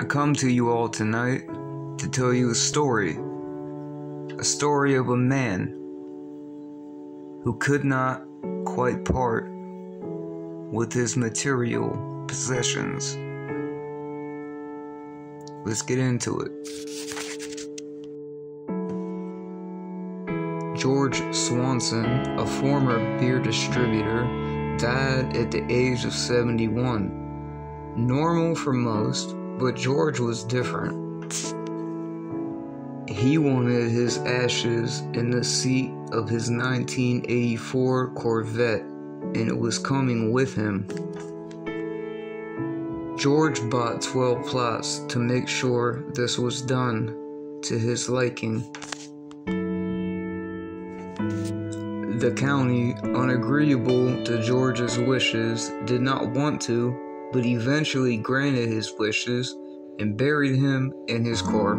come to you all tonight to tell you a story. A story of a man who could not quite part with his material possessions. Let's get into it. George Swanson, a former beer distributor, died at the age of 71. Normal for most, but George was different. He wanted his ashes in the seat of his 1984 Corvette, and it was coming with him. George bought 12 plots to make sure this was done to his liking. The county, unagreeable to George's wishes, did not want to, but eventually granted his wishes and buried him in his car.